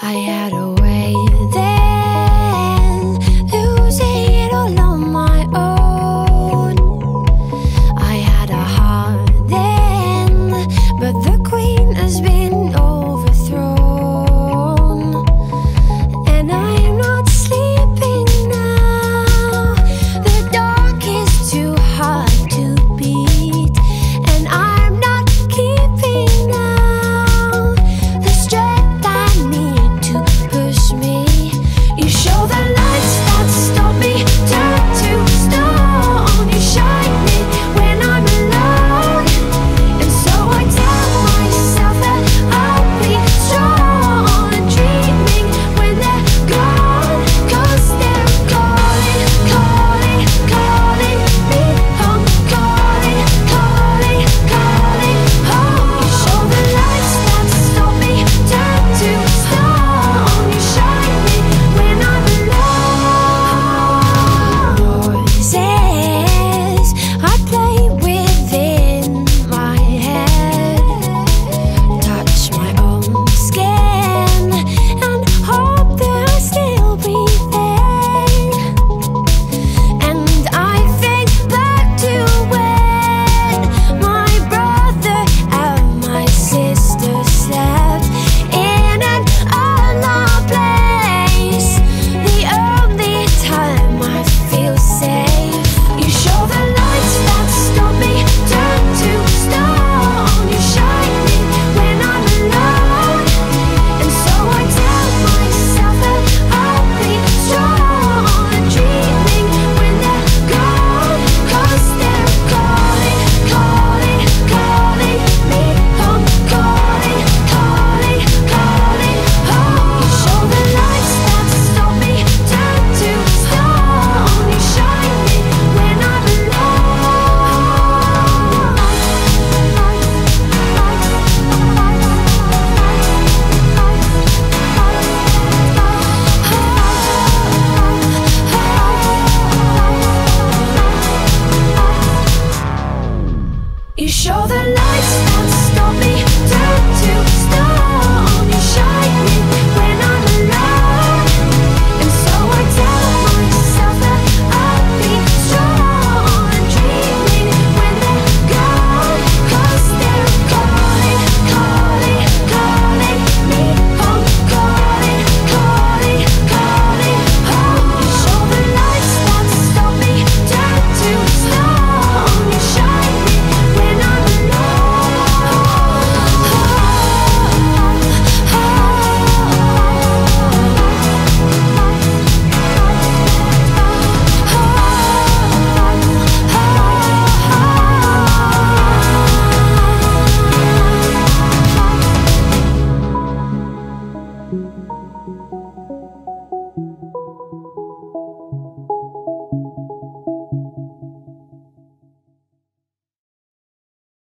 I had a way.